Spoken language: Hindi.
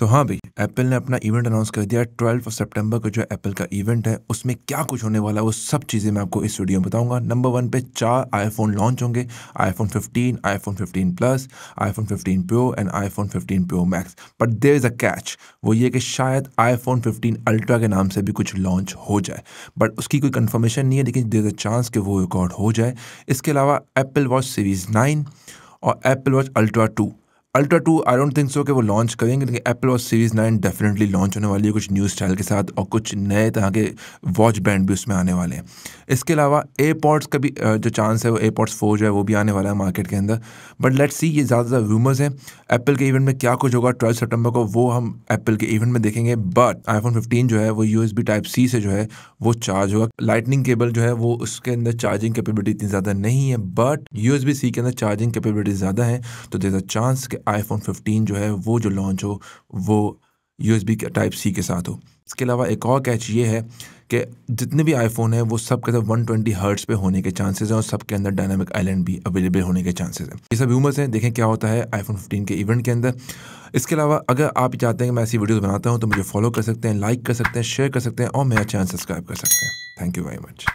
तो हाँ भाई एप्पल ने अपना इवेंट अनाउंस कर दिया ट्वेल्व ऑफ़ सितंबर को जो एप्पल का इवेंट है उसमें क्या कुछ होने वाला है वो सब चीज़ें मैं आपको इस वीडियो में बताऊँगा। नंबर वन पे चार आईफोन लॉन्च होंगे iPhone 15, iPhone 15 plus iPhone 15 pro and iPhone 15 pro max but there is a catch वो ये कि शायद आईफोन 15 अल्ट्रा के नाम से भी कुछ लॉन्च हो जाए। बट उसकी कोई कन्फर्मेशन नहीं है लेकिन देर इज़ अ चांस कि वो रिकॉर्ड हो जाए। इसके अलावा एप्पल वॉच सीरीज़ नाइन और Apple Watch Ultra two Ultra two I don't think so कि वो लॉन्च करेंगे, लेकिन Apple Watch series nine definitely launch होने वाली है, कुछ न्यू स्टाइल के साथ और कुछ नए तरह के वॉच बैंड भी उसमें आने वाले हैं। इसके अलावा ए एयरपॉड्स का भी जो चांस है वो ए एयरपॉड्स फोर जो है वो भी आने वाला है मार्केट के अंदर। बट लेट्स सी ये ज़्यादा ज़्यादा रूमर्स हैं। एप्पल के इवेंट में क्या कुछ होगा ट्वेल्थ सेप्टेम्बर को, वो हम एप्पल के इवेंट में देखेंगे। बट आईफोन फिफ्टीन जो है, वो यू टाइप सी से जो है, वो चार्ज होगा। लाइटनिंग केबल जो है, वो उसके अंदर चार्जिंग कैपेबिलिटी इतनी ज़्यादा नहीं है। बट यू सी के अंदर चार्जिंग कैपेबिलिटी ज़्यादा है तो देर अ चांस कि आईफोन फिफ्टीन जो है, वो जो लॉन्च हो, वो यू एस के टाइप सी के साथ हो। इसके अलावा एक और कैच ये है कि जितने भी आईफोन हैं, वो सब के सब वन ट्वेंटी हर्ट्स पे होने के चांसेस हैं और सबके अंदर डायनामिक आइलैंड भी अवेलेबल होने के चांसेस हैं। ये सब ह्यूमर्स हैं, देखें क्या होता है आईफोन 15 के इवेंट के अंदर। इसके अलावा अगर आप चाहते हैं कि मैं ऐसी वीडियोज़ बनाता हूँ तो मुझे फॉलो कर सकते हैं लाइक कर सकते हैं शेयर कर सकते हैं और मेरा चैनल सब्सक्राइब कर सकते हैं। Thank you very much